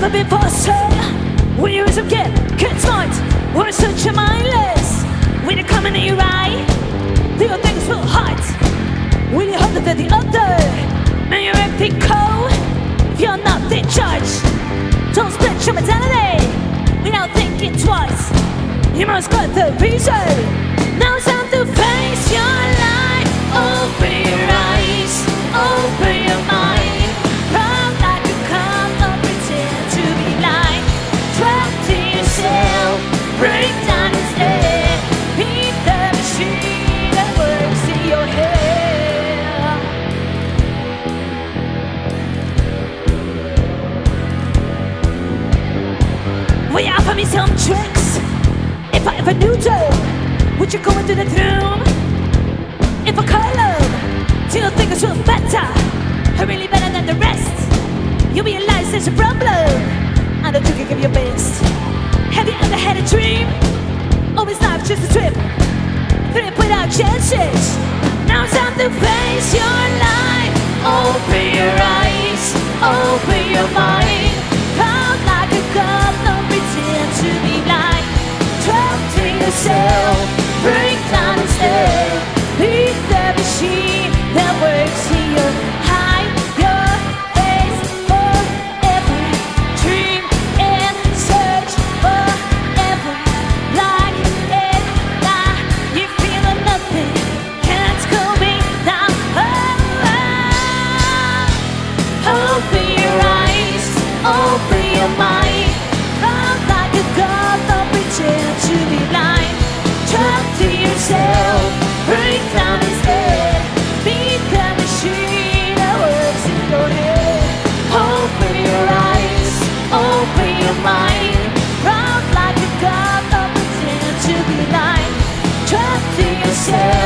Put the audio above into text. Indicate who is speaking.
Speaker 1: never been faster. When you raise get, get smart. Words such a mindless. When you're coming in your eye, the old things will hurt. When you hold the other, man, you're empty. If you're not in charge, don't split your mentality without thinking twice. You must got the reason. Will you offer me some tricks? If I ever knew you, would you go into the room? If I call love, do you think it's real better? Really better than the rest? You realize there's a problem. I don't think you give your best. Have you ever had a dream? Oh, Always life just a trip. Trip without chances. Now it's time to face your life. Open your eyes, open your mind. Yourself, break down instead. Beat the machine that works your to yourself, break down machine in your head. Open your eyes, open your mind. Like a god, to be blind. Talk to yourself.